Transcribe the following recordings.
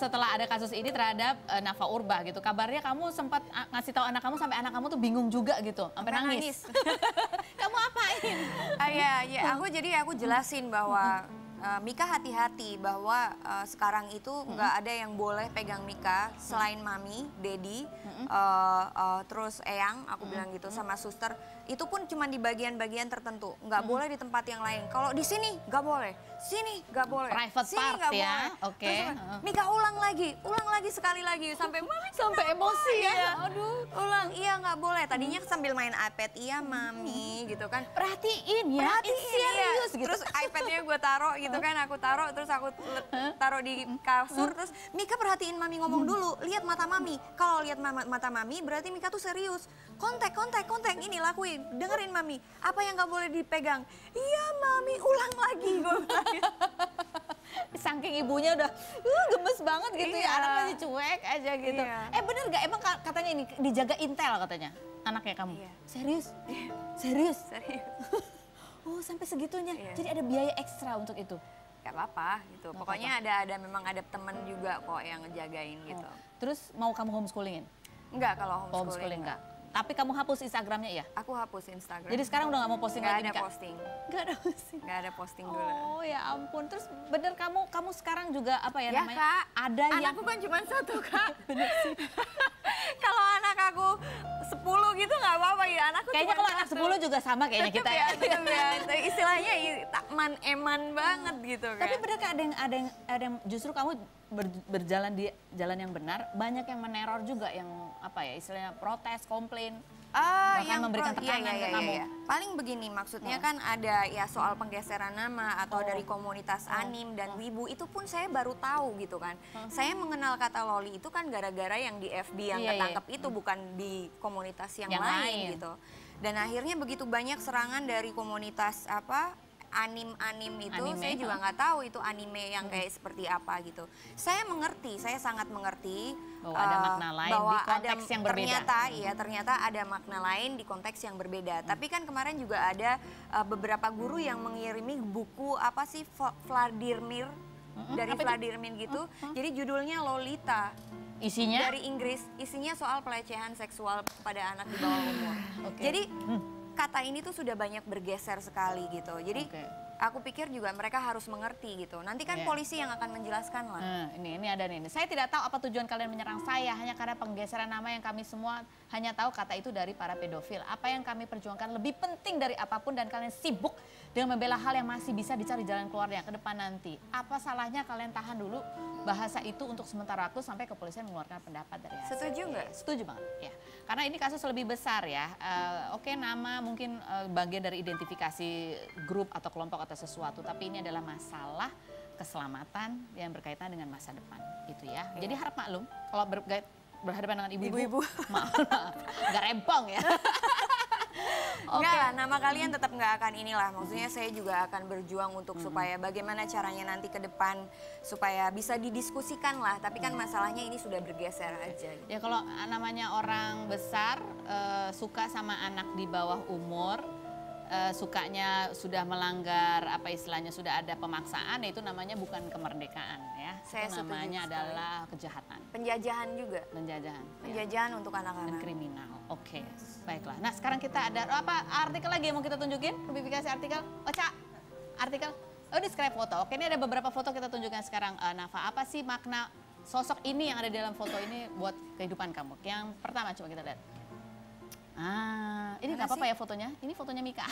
setelah ada kasus ini terhadap uh, Nafa Urba gitu. Kabarnya kamu sempat uh, ngasih tahu anak kamu sampai anak kamu tuh bingung juga gitu, sampai nangis. nangis. kamu apain? Ah, ya, ya, aku jadi aku jelasin bahwa uh, Mika hati-hati bahwa uh, sekarang itu nggak ada yang boleh pegang Mika selain mami, Dedi, uh, uh, terus Eyang, aku bilang gitu sama suster. Itu pun cuma di bagian-bagian tertentu, nggak boleh di tempat yang lain. Kalau di sini nggak boleh, sini nggak boleh, Private sini part nggak ya, boleh. oke. Terus, Mika ulang lagi, ulang lagi sekali lagi sampai mami Sampai emosi ya. Iya. Aduh, ulang, iya nggak boleh. Tadinya sambil main iPad, iya mami, gitu kan. Perhatiin ya, Perhatiin, It's serius iya. gitu. Terus iPadnya gue taruh gitu kan, aku taruh terus aku taruh di kasur terus Mika perhatiin mami ngomong dulu, lihat mata mami. Kalau lihat mata mami berarti Mika tuh serius. Kontak, kontak, kontak ini lakuin, dengerin mami. Apa yang nggak boleh dipegang? Iya mami, ulang lagi gue. Saking ibunya udah uh, gemes banget gitu ya, Iya. anak masih cuek aja gitu. Iya. Eh bener gak emang ka- katanya ini dijaga intel katanya anaknya kamu? Iya. Serius? Serius? Serius. Oh sampai segitunya. Iya. Jadi ada biaya ekstra untuk itu. Gak apa-apa gitu. Nggak Pokoknya ada ada memang ada teman juga kok yang ngejagain gitu. Oh. Terus mau kamu homeschoolingin? Enggak kalau homeschooling. Homeschooling enggak? Tapi kamu hapus Instagramnya ya? Aku hapus Instagram. Jadi sekarang udah gak mau posting nggak lagi ada Kak? posting. Nggak ada posting. Nggak ada posting dulu. Oh ya ampun. Terus bener kamu kamu sekarang juga apa ya, Ya namanya? kak, Ada yang anakku kan cuma satu kak. kalau anak aku 10 gitu nggak apa-apa ya anakku Kayaknya kalau anak. 10 juga sama kayaknya kita ya, ya. tetep ya. Istilahnya takman eman banget gitu kan. Tapi bener kan ada yang ada yang ada yang justru kamu ber- berjalan di jalan yang benar, banyak yang meneror juga yang apa ya istilahnya protes, komplain. Ah, Bahkan memberikan pro- tekanan ke kamu. Paling begini maksudnya kan ada ya soal penggeseran nama atau Oh. dari komunitas anim dan wibu itu pun saya baru tahu gitu kan. Saya mengenal kata loli itu kan gara-gara yang di FB yang Iya, iya. ketangkep itu bukan di komunitas yang, Yang lain, lain. gitu. Dan akhirnya begitu banyak serangan dari komunitas apa anim-anim itu Anime, saya juga nggak tahu itu anime yang kayak seperti apa gitu. Saya mengerti, saya sangat mengerti Bahwa ada eh, makna lain bahwa di konteks ada, yang berbeda. Ternyata iya ternyata ada makna lain di konteks yang berbeda. Tapi kan kemarin juga ada uh, beberapa guru yang mengirimi buku apa sih Vla- Vladimir dari apa itu? Vladimir gitu. Jadi judulnya Lolita Isinya dari Inggris. Isinya soal pelecehan seksual pada anak di bawah umur. Oke. Jadi kata ini tuh sudah banyak bergeser sekali gitu. Jadi Oke. aku pikir juga mereka harus mengerti gitu. Nanti kan Iya. polisi yang akan menjelaskan lah. Nah, ini ini ada nih. Saya tidak tahu apa tujuan kalian menyerang saya hanya karena penggeseran nama yang kami semua hanya tahu kata itu dari para pedofil. Apa yang kami perjuangkan lebih penting dari apa pun dan kalian sibuk dengan membela hal yang masih bisa dicari jalan keluarnya ke depan nanti. Apa salahnya kalian tahan dulu bahasa itu untuk sementara waktu sampai kepolisian mengeluarkan pendapat dari hasil. Setuju nggak? Setuju banget, ya. Karena ini kasus lebih besar ya. Eh, Oke, nama mungkin eh, bagian dari identifikasi grup atau kelompok atau sesuatu, tapi ini adalah masalah keselamatan yang berkaitan dengan masa depan, gitu ya. Jadi harap maklum kalau berhadapan dengan ibu-ibu, maaf, nggak rempong ya. Enggak lah, nama kalian tetap nggak akan inilah. Maksudnya saya juga akan berjuang untuk supaya bagaimana caranya nanti ke depan supaya bisa didiskusikan lah. Tapi kan masalahnya ini sudah bergeser aja. gitu. Ya kalau namanya orang besar eh, suka sama anak di bawah umur, eh, sukanya sudah melanggar apa istilahnya sudah ada pemaksaan, itu namanya bukan kemerdekaan ya. Saya itu namanya sekali. adalah kejahatan, Penjajahan juga, penjajahan. ya. penjajahan untuk dan anak-anak. kriminal. Oke, baiklah. Nah sekarang kita ada apa artikel lagi yang mau kita tunjukin? Publikasi artikel. Oca, artikel. Oh ini scribe foto. Oke ini ada beberapa foto kita tunjukkan sekarang. Eh, Nafa, apa sih makna sosok ini yang ada di dalam foto ini buat kehidupan kamu? Yang pertama coba kita lihat. Ah, ini nggak apa-apa ya fotonya? Ini fotonya Mika.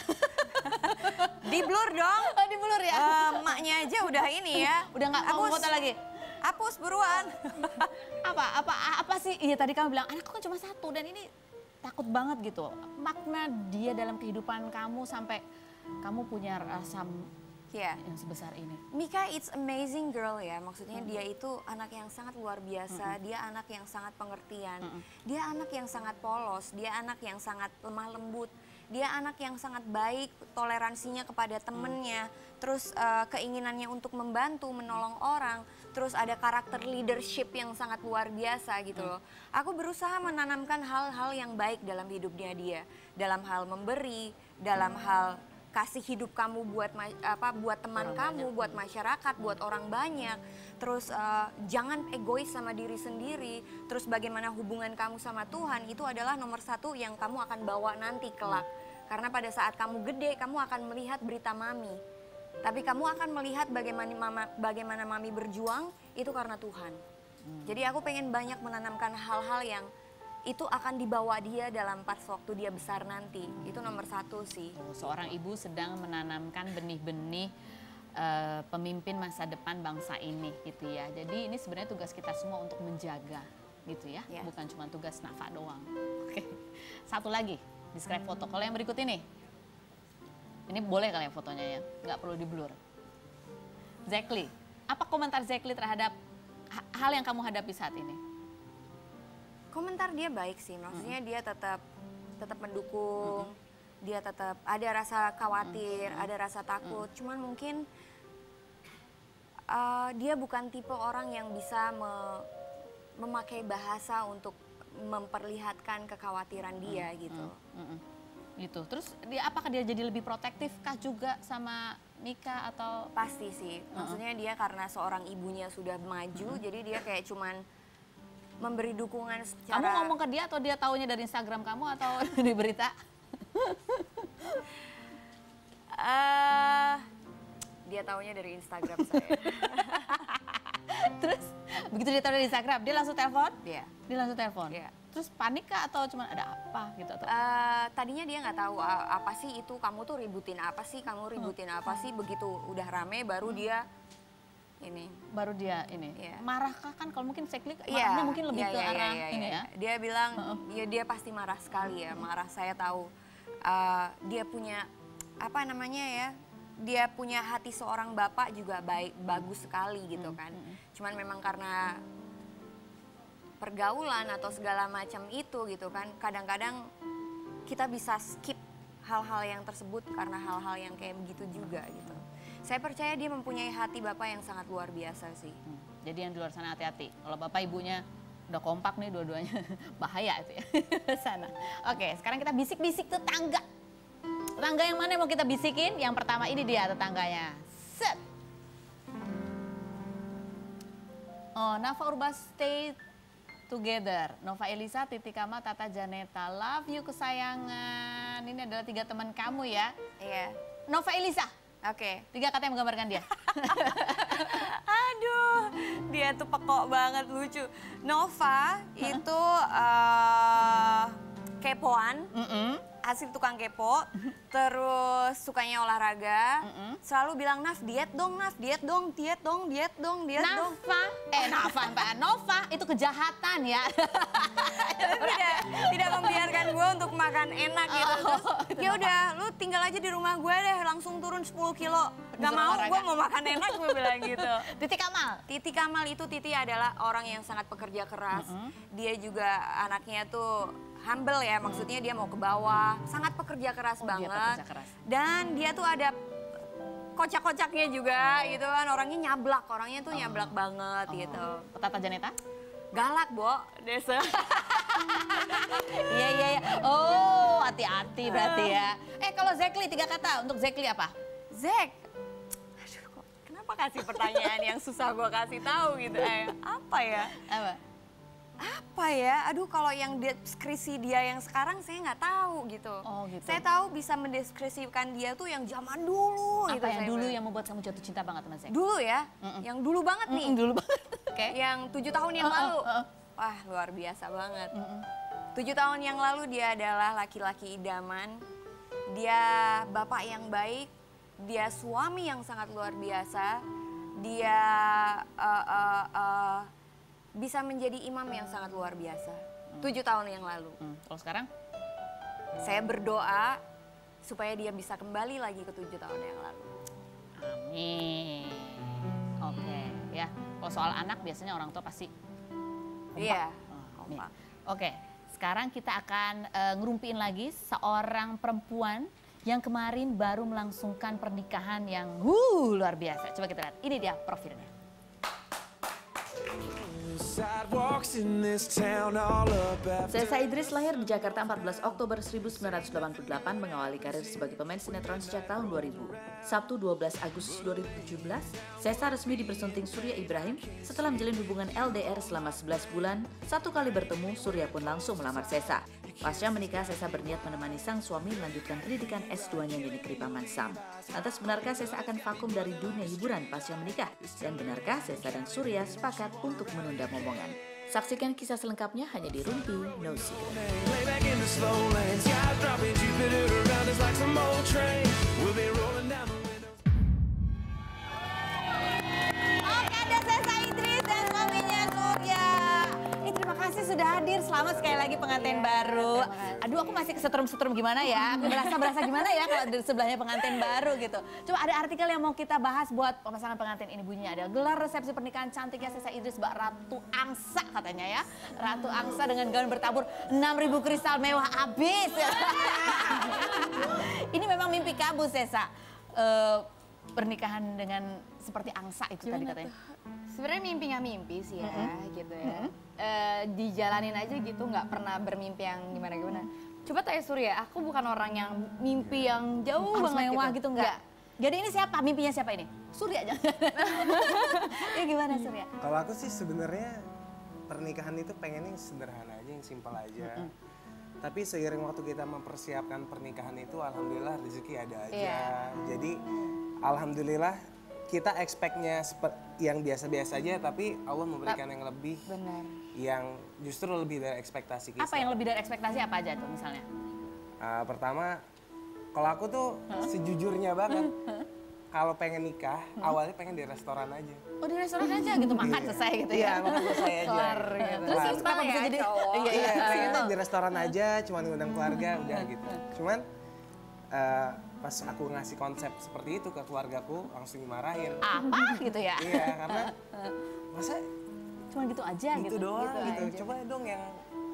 Di blur dong. oh di blur ya? Eh, emaknya aja udah ini ya. Udah nggak mau foto lagi? Hapus buruan. apa apa apa sih iya tadi kamu bilang anakku kan cuma satu dan ini takut banget gitu makna dia dalam kehidupan kamu sampai kamu punya rasa Ya. yang sebesar ini Mika it's amazing girl ya. Maksudnya dia itu anak yang sangat luar biasa. Dia anak yang sangat pengertian. Dia anak yang sangat polos. Dia anak yang sangat lemah lembut. Dia anak yang sangat baik, toleransinya kepada temennya. Terus eh, keinginannya untuk membantu, menolong orang. Terus ada karakter leadership yang sangat luar biasa gitu loh. Aku berusaha menanamkan hal-hal yang baik dalam hidupnya dia. Dalam hal memberi, dalam hal kasih hidup kamu buat apa buat teman orang kamu, banyak. buat masyarakat, buat orang banyak. Terus uh, jangan egois sama diri sendiri. Terus bagaimana hubungan kamu sama Tuhan itu adalah nomor satu yang kamu akan bawa nanti kelak. Karena pada saat kamu gede, kamu akan melihat berita mami. Tapi kamu akan melihat bagaimana mama, bagaimana mami berjuang itu karena Tuhan. Hmm. Jadi aku pengen banyak menanamkan hal-hal yang itu akan dibawa dia dalam pas waktu dia besar nanti. Itu nomor satu sih. Oh, seorang ibu sedang menanamkan benih-benih uh, pemimpin masa depan bangsa ini gitu ya. Jadi ini sebenarnya tugas kita semua untuk menjaga gitu ya, yeah. bukan cuma tugas Nafa doang. Oke, satu lagi, describe foto. Kalau yang berikut ini, ini boleh kali ya fotonya ya, nggak perlu di blur. Zekli, apa komentar Zekli terhadap hal yang kamu hadapi saat ini? Komentar dia baik sih. Maksudnya dia tetap tetap mendukung dia tetap ada rasa khawatir ada rasa takut. Cuman mungkin uh, dia bukan tipe orang yang bisa me memakai bahasa untuk memperlihatkan kekhawatiran dia gitu. Gitu. Terus dia apakah dia jadi lebih protektif kah juga sama Mika atau? Pasti sih. Maksudnya dia karena seorang ibunya sudah maju jadi dia kayak cuman memberi dukungan secara... Kamu ngomong ke dia atau dia taunya dari Instagram kamu atau di berita? uh, dia taunya dari Instagram saya. Terus begitu dia tahu dari Instagram, dia langsung telepon? Iya. Dia langsung telepon? Iya. Terus panik kah atau cuma ada apa gitu? Atau? Uh, tadinya dia nggak tahu uh, apa sih itu, kamu tuh ributin apa sih, kamu ributin apa sih, begitu udah rame baru hmm. dia ini. Baru dia ini. Yeah. marahkah? Kan kalau mungkin sekli iya, marahnya yeah. mungkin lebih yeah, ke yeah, arah yeah, yeah, ini yeah. ya. Dia bilang uh -uh. ya dia pasti marah sekali ya. Marah saya tahu. Uh, dia punya apa namanya ya dia punya hati seorang bapak juga baik bagus sekali gitu kan. cuman memang karena pergaulan atau segala macam itu gitu kan kadang-kadang kita bisa skip hal-hal yang tersebut karena hal-hal yang kayak begitu juga gitu saya percaya dia mempunyai hati bapak yang sangat luar biasa sih. Hmm. Jadi yang di luar sana hati-hati. Kalau bapak ibunya udah kompak nih dua-duanya, bahaya itu ya sana. Oke, sekarang kita bisik-bisik tetangga. Tetangga yang mana yang mau kita bisikin? Yang pertama ini dia tetangganya. Set. Oh, Nafa Urba stay together. Nova Elisa, Titi Kama, Tata Janeta. Love you kesayangan. Ini adalah tiga teman kamu ya. Iya. Nova Elisa, Oke. Okay. Tiga kata yang menggambarkan dia. Aduh, dia tuh pekok banget lucu. Nova itu uh, kepoan. Mm -mm hasil tukang kepo, terus sukanya olahraga, mm -hmm. selalu bilang Naf diet dong, Naf diet dong, diet dong, diet dong, diet Nafa, dong. Nafa, eh Nafa, Mbak Nova itu kejahatan ya. tidak, tidak membiarkan gue untuk makan enak gitu. Oh, ya udah, lu tinggal aja di rumah gue deh, langsung turun 10 kilo. Gak mau, gue mau makan enak gue bilang gitu. Titi Kamal? Titi Kamal itu Titi adalah orang yang sangat pekerja keras. Mm -hmm. Dia juga anaknya tuh humble ya, maksudnya dia mau ke bawah, sangat pekerja keras oh, banget. Dia pekerja keras. Dan dia tuh ada kocak-kocaknya juga oh. gitu kan, orangnya nyablak, orangnya tuh oh. nyablak banget oh. gitu. Tata Janeta? Galak, Bo, Desa. Iya, iya, iya. Oh, hati-hati berarti ya. Eh, kalau Zekli, tiga kata. Untuk Zekli apa? Zek, kenapa kasih pertanyaan yang susah gue kasih tahu gitu? Eh, apa ya? Apa? Apa ya? Aduh kalau yang deskripsi dia yang sekarang saya nggak tahu gitu. Oh, gitu. Saya tahu bisa mendeskripsikan dia tuh yang zaman dulu apa gitu yang dulu yang membuat kamu jatuh cinta banget sama saya dulu ya? Mm -mm. yang dulu banget nih. Mm -mm, dulu banget. Okay. yang tujuh tahun yang uh, lalu. uh, uh. wah luar biasa banget. Mm -mm. tujuh tahun yang lalu dia adalah laki-laki idaman. Dia bapak yang baik. Dia suami yang sangat luar biasa. Dia uh, uh, uh, bisa menjadi imam yang sangat luar biasa. Hmm. Tujuh tahun yang lalu. Hmm. Kalau sekarang? Saya berdoa supaya dia bisa kembali lagi ke tujuh tahun yang lalu. Amin. Oke, okay. ya. Kalau soal anak biasanya orang tua pasti. Iya. Oh, Oke, okay. sekarang kita akan uh, ngerumpiin lagi seorang perempuan yang kemarin baru melangsungkan pernikahan yang uh, luar biasa. Coba kita lihat. Ini dia profilnya. Sesa Idris lahir di Jakarta 14 Oktober 1988 mengawali karir sebagai pemain sinetron sejak tahun 2000. Sabtu 12 Agustus 2017, Sesa resmi dipersunting Surya Ibrahim setelah menjalin hubungan LDR selama 11 bulan. Satu kali bertemu, Surya pun langsung melamar Sesa. Pasca menikah, Sesa berniat menemani sang suami melanjutkan pendidikan S2-nya di negeri Paman Sam. Lantas benarkah Sesa akan vakum dari dunia hiburan pasca menikah? Dan benarkah Sesa dan Surya sepakat untuk menunda momongan? Saksikan kisah selengkapnya hanya di Rumpi No Secret. Selamat sekali lagi pengantin baru. Aduh, aku masih kesetrum-setrum gimana ya? Berasa-berasa gimana ya kalau di sebelahnya pengantin baru gitu. Coba ada artikel yang mau kita bahas buat pasangan pengantin ini bunyinya ada gelar resepsi pernikahan cantiknya Sesa Idris Mbak Ratu Angsa katanya ya. Ratu Angsa dengan gaun bertabur 6000 kristal mewah habis. ini memang mimpi kamu Sesa. Eh, pernikahan dengan seperti angsa itu tadi katanya. Sebenarnya mimpi nggak mimpi sih ya, gitu ya. Eh, dijalanin aja gitu, nggak pernah bermimpi yang gimana-gimana. Coba tanya Surya, aku bukan orang yang mimpi yang jauh Harus banget mewah gitu. gitu enggak? Jadi ini siapa? Mimpinya siapa ini? Surya aja. ya gimana Surya? Kalau aku sih sebenarnya pernikahan itu pengennya yang sederhana aja, yang simpel aja. Tapi seiring waktu kita mempersiapkan pernikahan itu, alhamdulillah rezeki ada aja. Iya. Jadi alhamdulillah kita expect-nya yang biasa-biasa aja, tapi Allah memberikan yang lebih, Benar. yang justru lebih dari ekspektasi kita. Apa yang lebih dari ekspektasi apa aja tuh misalnya? Ah, pertama, kalau aku tuh sejujurnya banget, kalau pengen nikah, awalnya pengen di restoran aja. Oh di restoran aja gitu makan selesai gitu Iya, ya. makan selesai aja. Kelar gitu. Terus Kelar. terus kenapa bisa ya, jadi cowok. Iya Iya, iya. pengennya di restoran aja, cuma ngundang keluarga, udah gitu. Cuman eh, pas aku ngasih konsep seperti itu ke keluargaku, langsung dimarahin. Apa gitu ya? Iya, karena masa Cuma gitu aja gitu, gitu. doang gitu. aja. Coba dong yang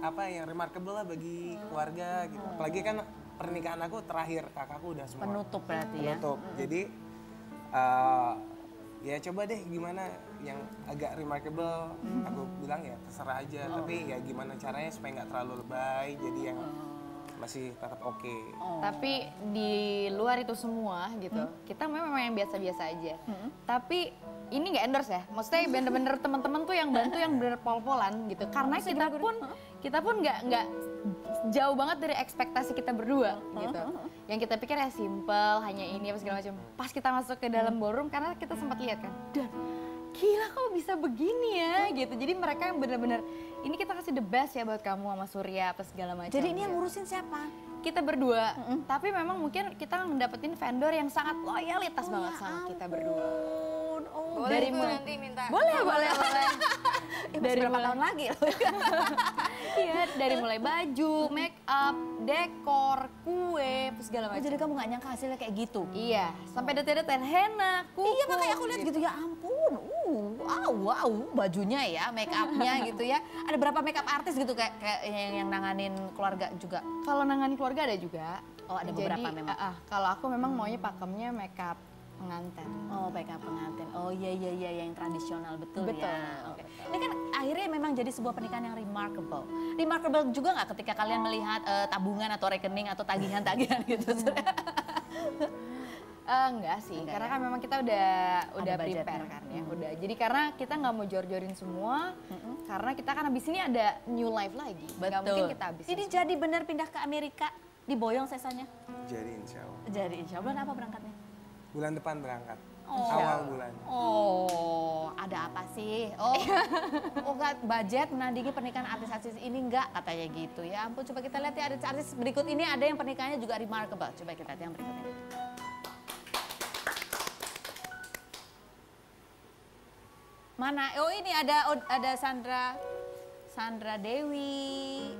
apa yang remarkable lah bagi keluarga gitu. Apalagi kan pernikahan aku terakhir kakakku udah semua Penutup berarti ya. penutup. Jadi eh, ya coba deh gimana yang agak remarkable. Aku bilang ya terserah aja. Tapi ya gimana caranya supaya nggak terlalu lebay. Jadi yang masih tetap oke. Tapi di luar itu semua gitu, kita memang yang biasa-biasa aja. Tapi ini nggak endorse ya, maksudnya bener-bener teman-teman tuh yang bantu yang bener pol-polan gitu. Karena kita pun kita pun nggak nggak jauh banget dari ekspektasi kita berdua gitu. Yang kita pikir ya simple, hanya ini apa segala macam. Pas kita masuk ke dalam ballroom karena kita sempat lihat kan, dan gila kok bisa begini ya gitu. Jadi mereka yang bener-bener ini kita kasih the best ya buat kamu sama Surya apa segala macam. Jadi ini yang gitu ngurusin siapa? kita berdua, tapi memang mungkin kita ngedapetin vendor yang sangat loyalitas Oh, banget ya sama kita berdua. Oh, Dari mulai- nanti minta Boleh, boleh, boleh. Eh, dari berapa mulai- tahun lagi? Iya, dari mulai baju, make up, dekor, kue, segala Oh, macam. jadi kamu nggak nyangka hasilnya kayak gitu? Iya, sampai detil-detil henna, kuku. Iya makanya aku lihat gitu ya ampun, wow, wow, bajunya ya, make upnya gitu ya. Ada berapa make up artis gitu kayak, kayak yang, yang nanganin keluarga juga? Kalau nangani keluarga ada juga. Oh, ada Jadi, beberapa memang. ah, ah, kalau aku memang maunya pakemnya make up pengantin. Oh, make up pengantin. Oh iya iya iya yang tradisional betul, Betul, ya. Oke. Ini kan akhirnya memang jadi sebuah pernikahan yang remarkable. Remarkable juga nggak ketika kalian melihat eh, tabungan atau rekening atau tagihan-tagihan gitu? Eh, enggak sih, Enggak karena ya? kan memang kita udah udah budgetnya. prepare kan ya, udah. Jadi karena kita nggak mau jor-jorin semua, karena kita kan habis ini ada new life lagi. Nggak mungkin kita habis. Ini jadi benar pindah ke Amerika, diboyong sesanya. Jadi insya Allah. Jadi insya Allah bulan apa berangkatnya? Bulan depan berangkat. Oh. Awal bulan. Oh, ada apa sih? Oh, oh nggak budget menandingi pernikahan artis-artis ini enggak katanya gitu ya. Ampun, coba kita lihat ya artis-artis berikut ini ada yang pernikahannya juga remarkable. Coba kita lihat yang berikut ini. Mana? Oh ini ada ada Sandra Sandra Dewi,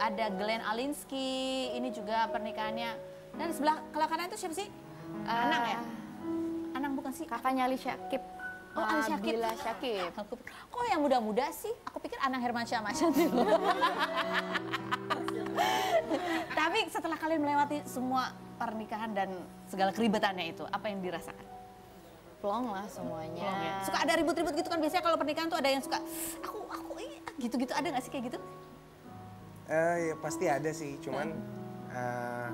ada Glenn Alinsky. Ini juga pernikahannya. Dan sebelah kalau kanan itu siapa sih? Anang ya? Anang bukan sih? Kakaknya Ali Syakib. Oh, Ali Syakib. Nabila Syakib. Aku, kok yang muda-muda sih? Aku pikir Anang Hermansyah Masya dulu. Tapi setelah kalian melewati semua pernikahan dan segala keribetannya itu, apa yang dirasakan? Plong lah semuanya. Suka ada ribut-ribut gitu kan biasanya kalau pernikahan tuh ada yang suka aku aku ih, gitu-gitu ada nggak sih kayak gitu? Eh, ya pasti ada sih, cuman eh,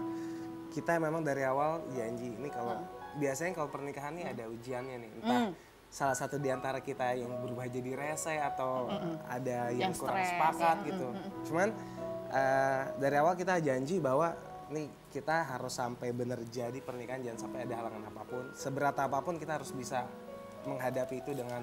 kita memang dari awal janji ini kalau biasanya kalau pernikahan nih ada ujiannya nih, entah salah satu di antara kita yang berubah jadi rese atau ada yang, Yang kurang stres, sepakat gitu. Cuman eh, dari awal kita janji bahwa nih kita harus sampai bener jadi pernikahan jangan sampai ada halangan apa pun. Seberat apa pun kita harus bisa menghadapi itu dengan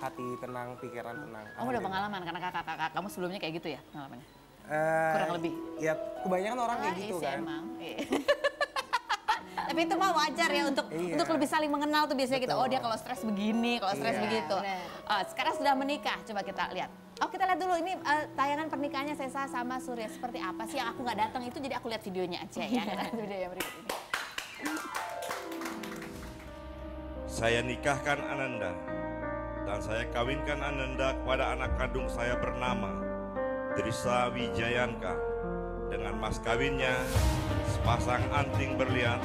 hati tenang, pikiran tenang. Kamu udah pengalaman karena kakak-kakak kamu sebelumnya kayak gitu ya pengalamannya? Eh, Kurang lebih. Ya kebanyakan orang kayak Ah, gitu iya sih, kan. Emang. Iya. Tapi itu mah wajar ya untuk Iya. untuk lebih saling mengenal tuh biasanya kita oh dia kalau stres begini, kalau stres Iya. begitu. Ah, sekarang sudah menikah, coba kita lihat. Oh kita lihat dulu. Ini eh, tayangan pernikahannya Sesa sama Surya. Seperti apa sih? Yang aku nggak datang itu jadi aku lihat videonya aja ya. Lihat video yang berikut ini. Saya nikahkan Ananda. Dan saya kawinkan Ananda kepada anak kandung saya bernama Drisa Wijayanka dengan mas kawinnya sepasang anting berlian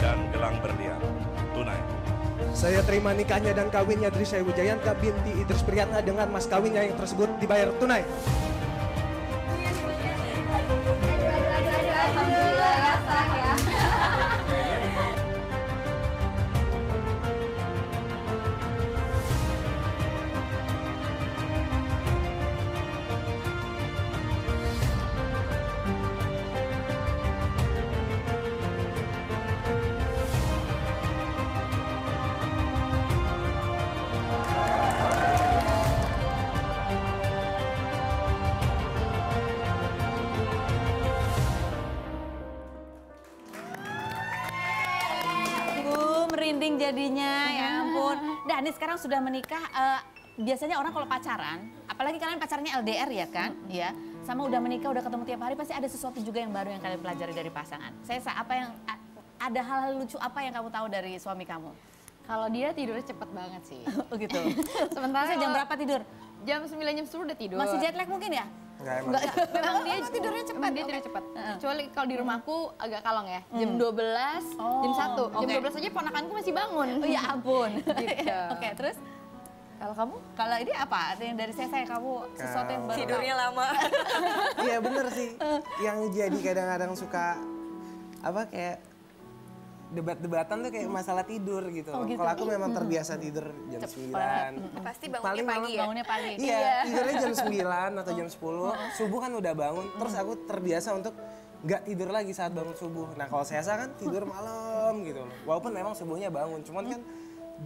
dan gelang berlian. Tunai. Saya terima nikahnya dan kawinnya dari saya Wijayanka binti Idris Priyatna dengan mas kawinnya yang tersebut dibayar tunai. Jadinya, ya ampun. Dan ini sekarang sudah menikah, eh, biasanya orang kalau pacaran, apalagi kalian pacarnya LDR ya kan, ya, sama udah menikah, udah ketemu tiap hari, pasti ada sesuatu juga yang baru yang kalian pelajari dari pasangan. Saya apa yang ada hal-hal lucu apa yang kamu tahu dari suami kamu? Kalau dia tidurnya cepet banget sih. Oh gitu. Sementara jam berapa tidur? Jam 9 jam 10 udah tidur. Masih jet lag mungkin ya? Enggak emang. Enggak, Memang dia tidurnya cepat. Memang dia oke. tidur cepat. Kecuali kalau di rumahku agak kalong ya. Jam 12, Oh, jam 1. Jam oke. 12 aja ponakanku masih bangun. Oh ya ampun. Gitu. Oke, terus Kalau kamu? kalau ini apa? Ada yang dari saya, saya kamu sesuatu yang baru. Tidurnya lama. Iya bener sih. Yang jadi kadang-kadang suka apa kayak debat-debatan tuh kayak masalah tidur gitu. Oh, loh. gitu. Kalau aku memang terbiasa tidur jam 9. Pasti Paling bangunnya pagi malam ya. Bangunnya pagi. Iya, tidurnya jam 9 atau jam 10. Subuh kan udah bangun. Terus aku terbiasa untuk nggak tidur lagi saat bangun subuh. Nah kalau saya kan tidur malam gitu loh. Walaupun memang subuhnya bangun, cuman kan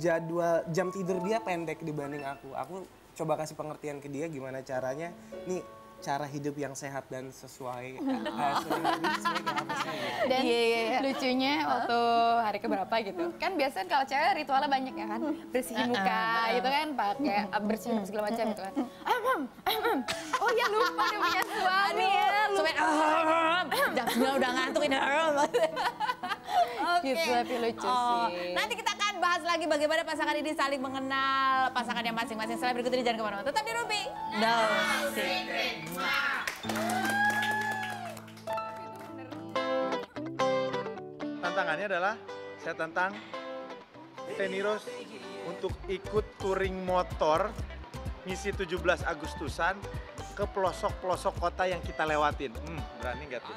jadwal jam tidur dia pendek dibanding aku. Aku coba kasih pengertian ke dia gimana caranya. Nih cara hidup yang sehat dan sesuai. Eh, sesuai? Dan Iya, iya, iya. lucunya waktu hari keberapa gitu. Kan biasanya kalau cewek ritualnya banyak ya kan. Bersihin muka gitu kan, pakai bersihin segala macam gitu kan. Oh ya lupa dia punya suami ya. 9 udah ngantuk ini. Oke. Gitu, tapi lucu Oh, sih. Nanti kita akan bahas lagi bagaimana pasangan ini saling mengenal pasangannya masing-masing. Setelah berikut ini jangan ke mana-mana. Tetap di Ruby. No. Tantangannya adalah saya tantang Teniros untuk ikut touring motor misi 17 Agustusan ke pelosok-pelosok kota yang kita lewatin. Hmm, berani nggak tuh?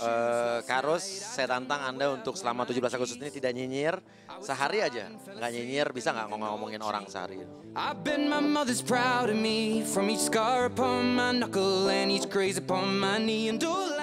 Eh, Karos, saya tantang Anda untuk selama 17 Agustus ini tidak nyinyir sehari aja. Nggak nyinyir, bisa nggak ngomong-ngomongin orang sehari? I bet my mother's proud of me from each scar upon my knuckle and each graze upon my knee. And oh,